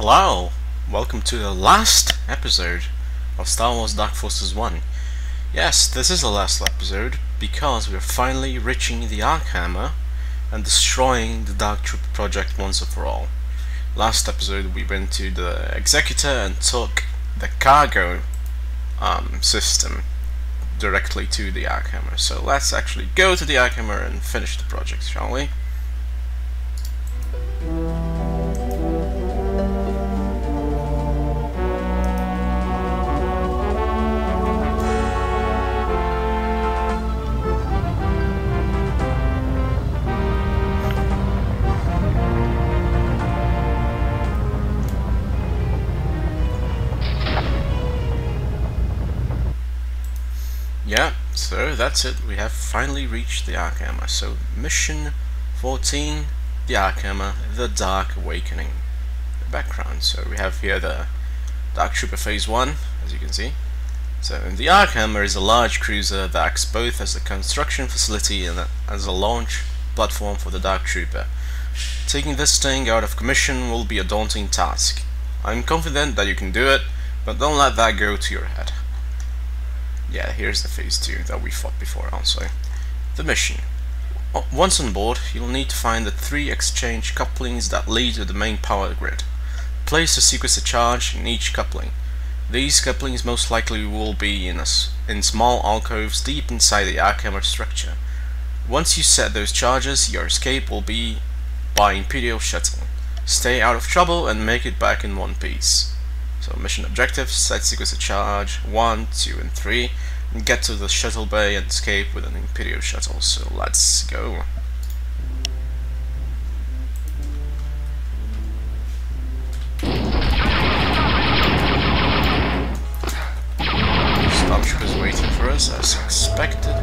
Hello, welcome to the last episode of Star Wars Dark Forces 1. Yes, this is the last episode because we're finally reaching the Arc Hammer and destroying the Dark Troop project once and for all. Last episode we went to the Executor and took the cargo um, system directly to the Arc Hammer. So let's actually go to the Arc Hammer and finish the project, shall we? So that's it. We have finally reached the Arc Hammer. So mission 14, the Arc Hammer, the Dark Awakening. The background. So we have here the Dark Trooper Phase 1, as you can see. So the Arc Hammer is a large cruiser that acts both as a construction facility and as a launch platform for the Dark Trooper. Taking this thing out of commission will be a daunting task. I'm confident that you can do it, but don't let that go to your head. Yeah, here's the phase 2 that we fought before also. The mission. Once on board, you'll need to find the three exchange couplings that lead to the main power grid. Place a sequencer charge in each coupling. These couplings most likely will be in, a, in small alcoves deep inside the Arc Hammer structure. Once you set those charges, your escape will be by Imperial Shuttle. Stay out of trouble and make it back in one piece. So mission objectives, set sequencer charge 1, 2 and 3 and get to the shuttle bay and escape with an Imperial shuttle. So let's go. Stormtroopers waiting for us as expected.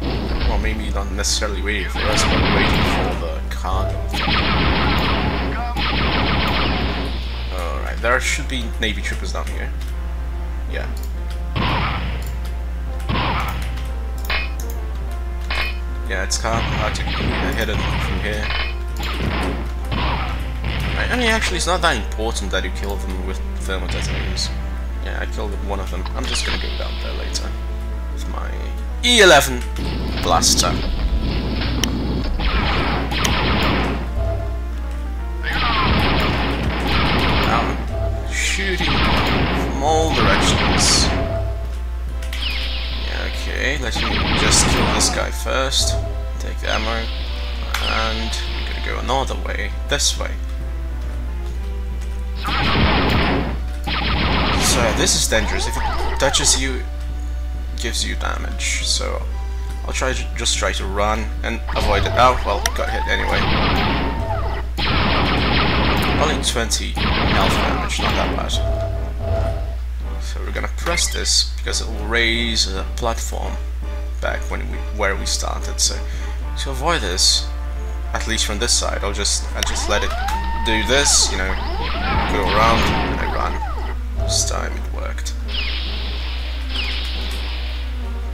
Well, maybe not necessarily waiting for us, but waiting for the cargo. There should be Navy troopers down here. Yeah. Yeah, it's kind of hard to hit it from here. I mean, actually, it's not that important that you kill them with thermal. Yeah, I killed one of them. I'm just gonna go down there later with my E11 blaster. From all directions. Yeah, okay, let me just kill this guy first. Take the ammo. And we're gonna go another way. This way. So this is dangerous. If it touches you, it gives you damage. So I'll try to just try to run and avoid it. Oh well, got hit anyway. Only 20 health damage, not that bad. So we're gonna press this because it will raise the platform back when we where we started. So to avoid this, at least from this side, I'll just I just let it do this, you know, go around and I run. This time it worked.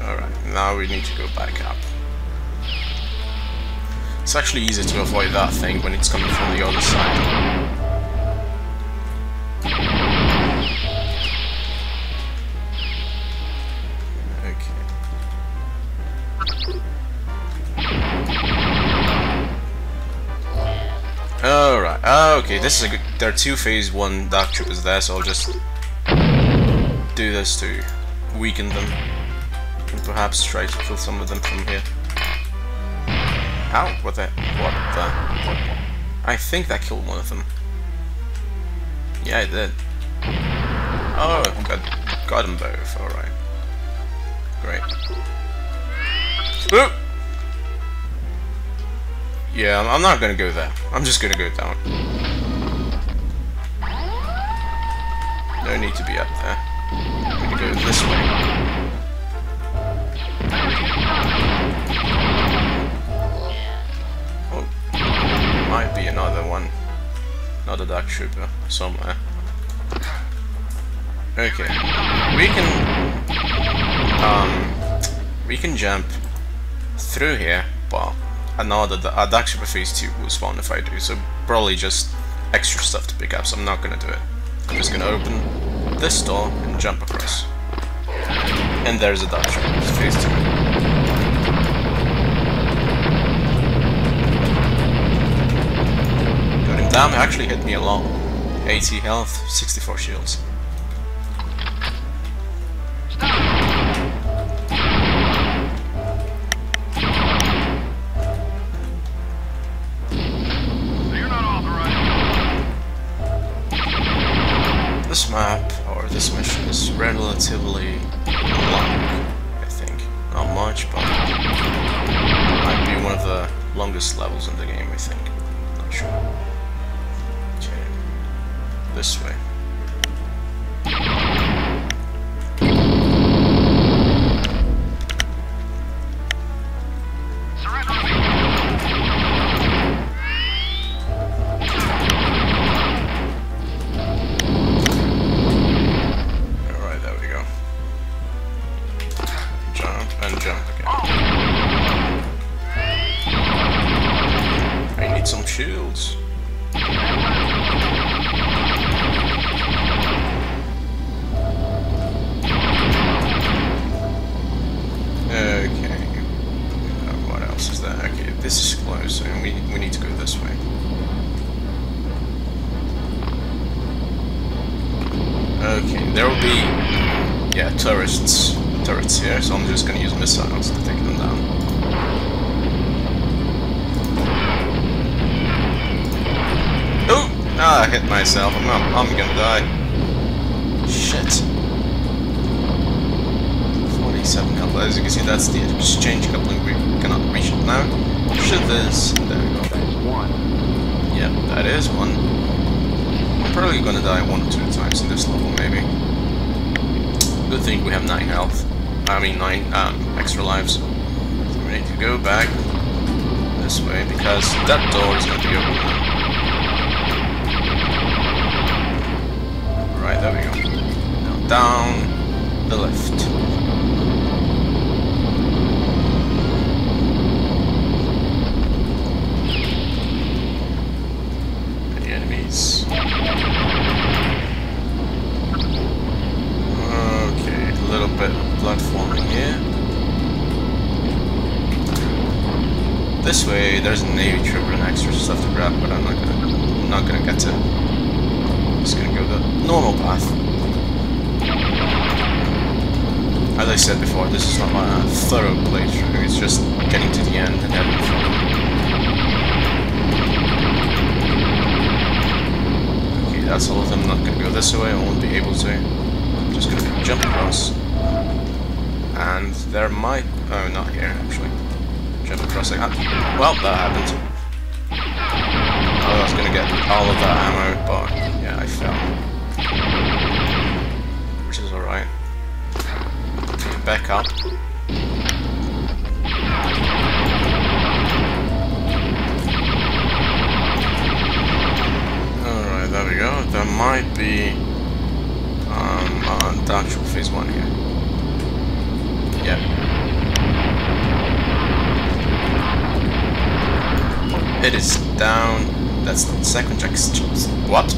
Alright, now we need to go back up. It's actually easy to avoid that thing when it's coming from the other side. Okay, this is a good, there are two phase 1 Dark Troopers there, so I'll just do this to weaken them, and perhaps try to kill some of them from here. Ow, what the, what the, I think that killed one of them. Yeah, it did. Oh, got, got them both, alright. Great. Ooh! Yeah, I'm not gonna go there. I'm just gonna go down. No need to be up there. I'm gonna go this way. Oh, might be another one. Another Dark Trooper somewhere. Okay, we can um we can jump through here, but another a Dark Trooper Phase 2 will spawn if I do, so probably just extra stuff to pick up, so I'm not gonna do it. I'm just gonna open this door and jump across. And there's a Dutch. Phase 2. Got him down, he actually hit me a lot. 80 health, 64 shields. Relatively long, I think. Not much, but might be one of the longest levels in the game, I think. Not sure. Okay. This way. There will be yeah tourists turrets here, so I'm just gonna use missiles to take them down. Oh! Ah, I hit myself. I'm, I'm gonna die. Shit. 47 health. As you can see, that's the exchange coupling. We cannot reach it now. Should this? There we go. One. Yeah, that is one. Probably gonna die one or two times in this level, maybe. Good thing we have 9 health. I mean 9 um, extra lives. So we need to go back this way because that door is gonna be open that's all of them. Not gonna go this way. I won't be able to. I'm just gonna jump across. And there might. Oh, not here actually. Jump across. Like, ah, well, that happened. I was gonna get all of that ammo, but yeah, I fell. Which is alright. Back up. There we go. There might be um, uh, the actual phase one here. Yeah. It is down. That's the second exchange. What?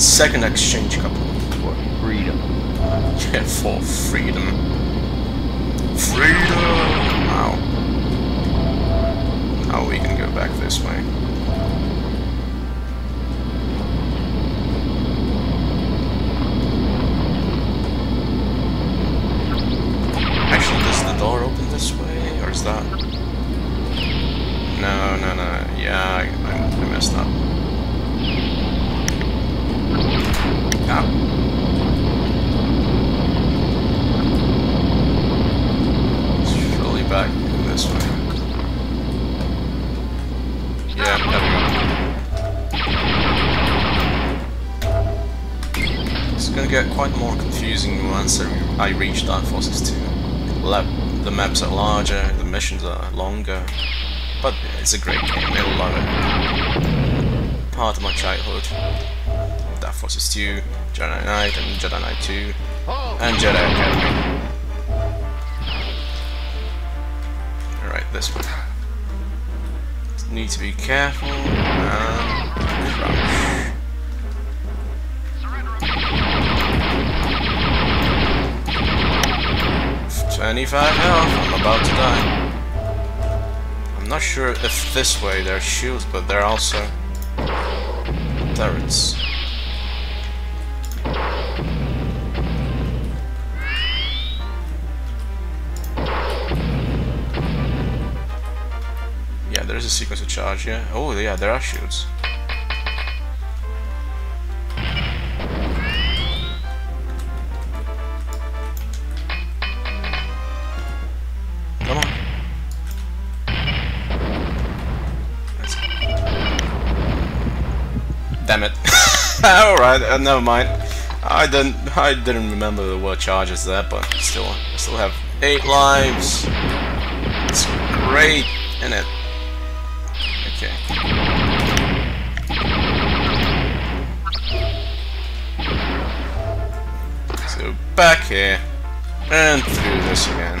Second exchange couple. For freedom. Yeah, for freedom. Freedom! Wow. Now we can go back this way. Door open this way, or is that? No, no, no. Yeah, I, I, I messed up. Ah. Surely back this way. Yeah. It's gonna get quite more confusing once I I reach Dark Forces 2. Lab, the maps are larger, the missions are longer, but it's a great game, I love it. Part of my childhood. Dark Forces 2, Jedi Knight, and Jedi Knight 2, and Jedi Academy. Alright, this one. Need to be careful and 25 health, I'm about to die. I'm not sure if this way there are shields, but there are also turrets. Yeah, there is a sequence of charge, yeah. Oh, yeah, there are shields. Alright, uh, never mind. I didn't I didn't remember word charges there, but still I still have eight lives. It's great, isn't it? Okay. So back here and through this again.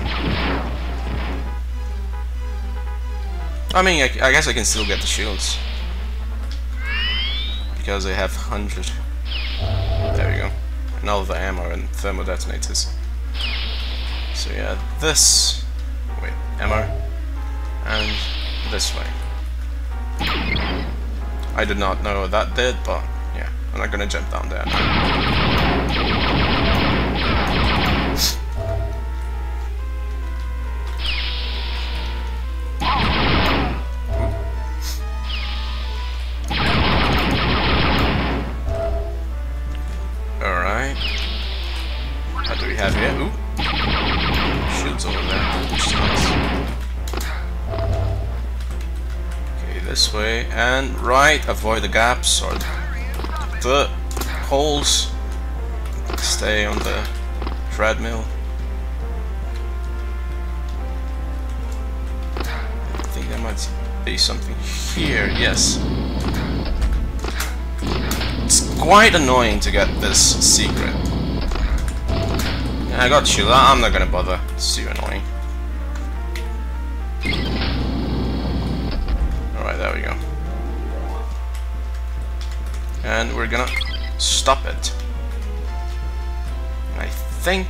I mean, I, I guess I can still get the shields because I have 100. There we go. And all the ammo and thermal detonators. So yeah, this... Wait, ammo. And this way. I did not know what that did, but yeah, I'm not gonna jump down there Right, avoid the gaps or the holes. Stay on the treadmill. I think there might be something here, yes. It's quite annoying to get this secret. I got you. I'm not gonna bother. It's too annoying. Alright, there we go. And we're gonna stop it. I think...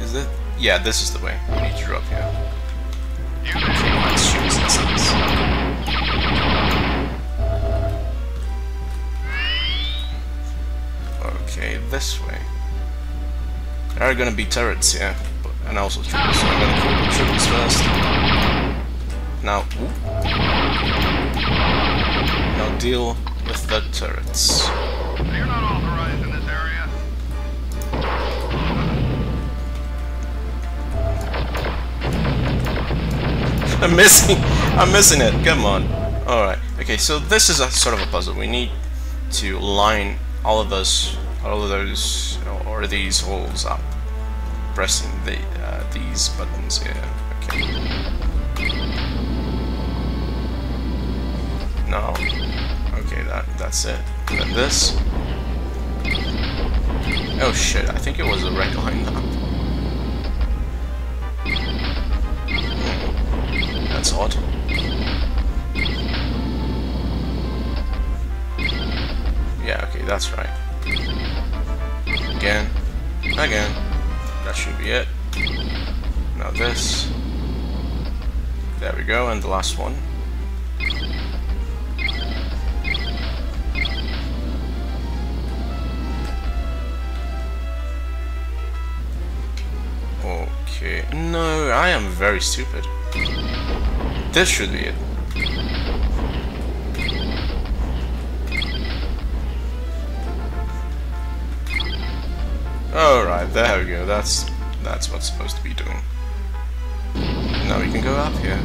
Is it? Yeah, this is the way. We need to drop here. Okay, let's shoot this Okay, this way. There are gonna be turrets, yeah, but, and also troops, so I'm gonna kill the troops first. Now, now deal with the turrets. You're not authorized in this area. I'm missing, I'm missing it. Come on. All right. Okay, so this is a sort of a puzzle. We need to line all of those, all of those, or these holes up pressing the uh, these buttons here. Okay. No. That that's it. And then this. Oh shit! I think it was a red line up. That's odd. Yeah, okay, that's right. Again. Again. That should be it. Now this. There we go, and the last one. Okay, no, I am very stupid. This should be it. Alright, there we go. That's that's what's supposed to be doing. Now we can go up here.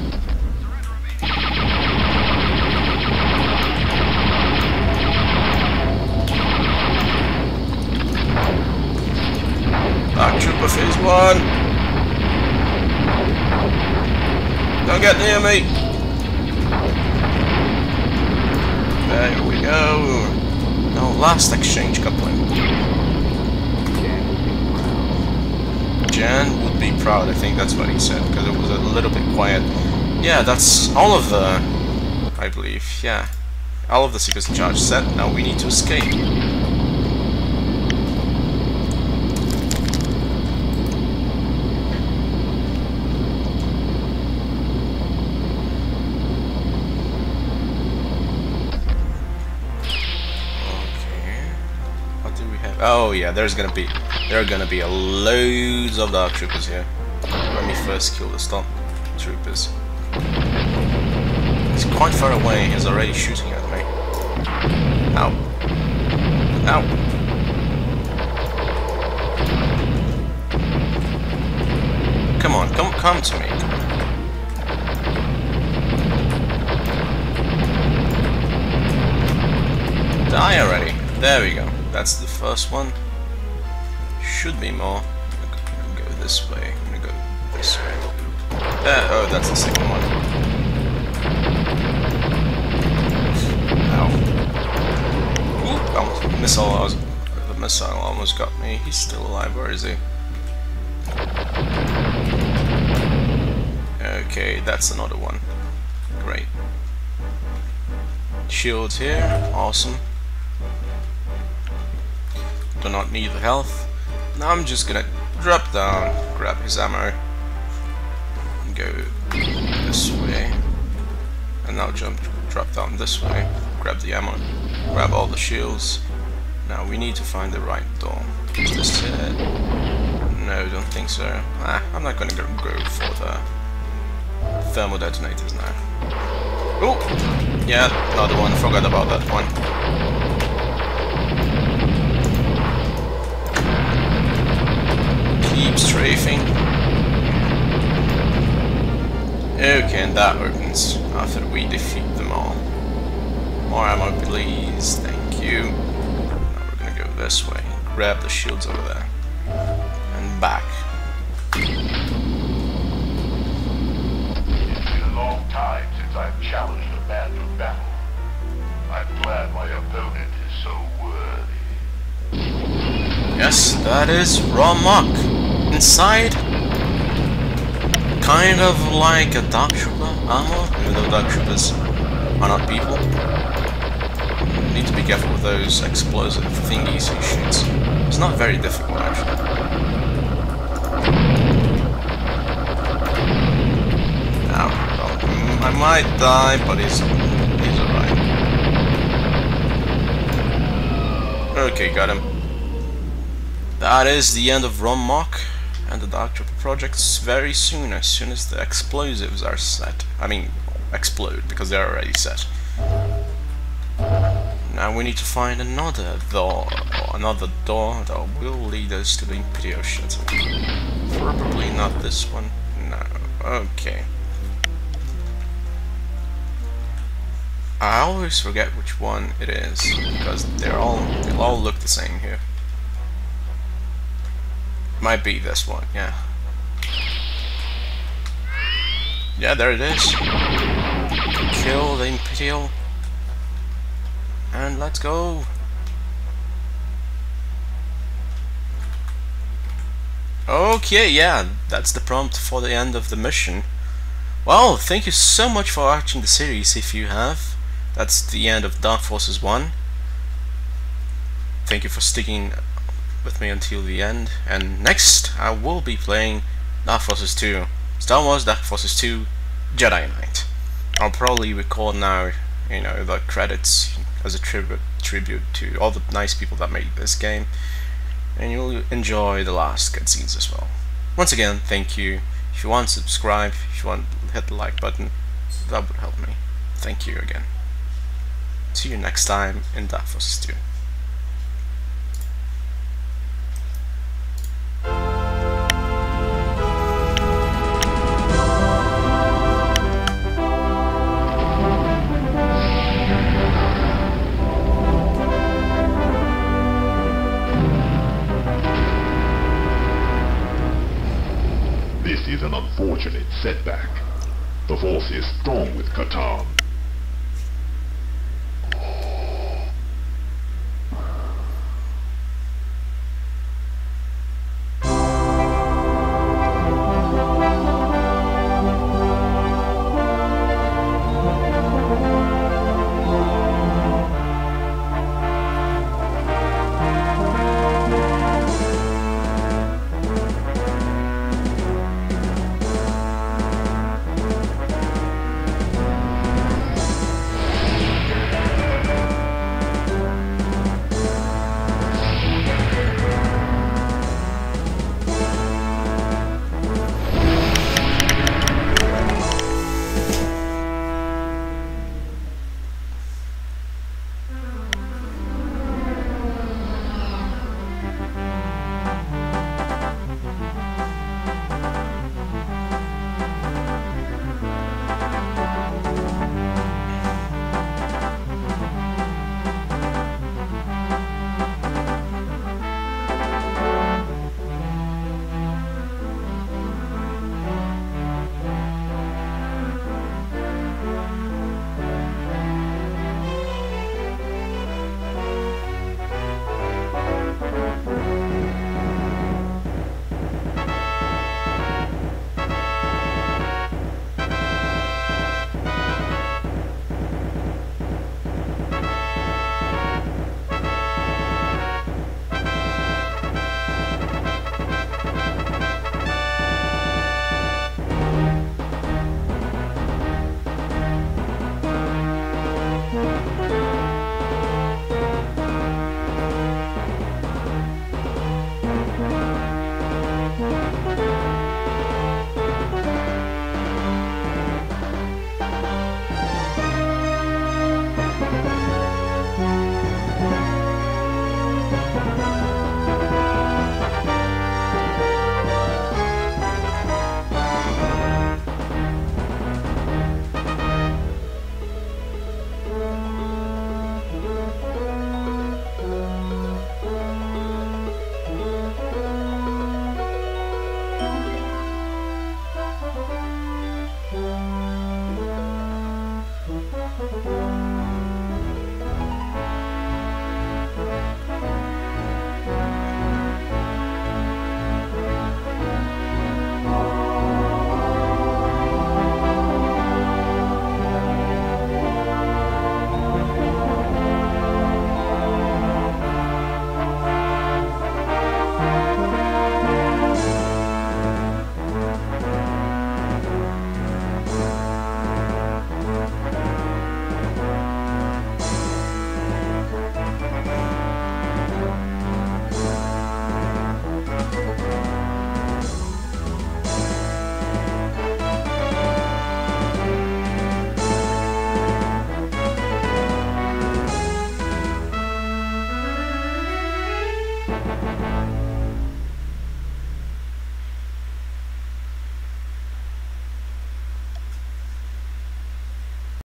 Dark Trooper Phase 1! Get near me! There we go! Now last exchange coupling. Jan would be proud, I think that's what he said, because it was a little bit quiet. Yeah, that's all of the... I believe, yeah. All of the secrets in charge set, now we need to escape. Oh yeah, there's gonna be there are gonna be a loads of dark troopers here. Let me first kill the storm troopers. He's quite far away. He's already shooting at me. Ow! Ow! Come on, come come to me. Die already. There we go. That's the first one. Should be more. I'm gonna go this way. I'm gonna go this way. Oh, that's the second one. Ow. Ooh, almost, missile. Was, the missile almost got me. He's still alive. Where is he? Okay, that's another one. Great. Shields here. Awesome do not need the health. Now I'm just gonna drop down, grab his ammo, and go this way. And now jump, drop down this way, grab the ammo, grab all the shields. Now we need to find the right door. Is this it? No, don't think so. Ah, I'm not gonna go, for the thermal detonators now. Oh! Yeah, another one, forgot about that one. Keep strafing. Okay, and that opens after we defeat them all. More ammo, please. Thank you. Now we're gonna go this way. Grab the shields over there. And back. It's been a long time since I've challenged a man to battle. I'm glad my opponent is so worthy. Yes, that is Rom Mohc inside kind of like a Dark Trooper armor, even though Dark Troopers are not people. Need to be careful with those explosive thingies he shoots. It's not very difficult actually. Now, well, I might die, but he's he's alright. Okay, got him. That is the end of Rom Mohc and the Dark Trooper projects very soon, as soon as the explosives are set. I mean, explode, because they're already set. Now we need to find another door, another door that will lead us to the Imperial Shuttle. Probably not this one. No. Okay. I always forget which one it is, because they're all, they all look the same here. Might be this one, yeah. Yeah, there it is. Kill the Imperial. And let's go. Okay, yeah, that's the prompt for the end of the mission. Well, thank you so much for watching the series if you have. That's the end of Dark Forces 1. Thank you for sticking with me until the end. And next, I will be playing Dark Forces 2, Star Wars Dark Forces 2 Jedi Knight. I'll probably record now, you know, the credits as a tribute tribute to all the nice people that made this game, and you'll enjoy the last cutscenes as well. Once again, thank you. If you want, to subscribe. If you want, to hit the like button. That would help me. Thank you again. See you next time in Dark Forces 2. This is an unfortunate setback. The Force is strong with Katarn,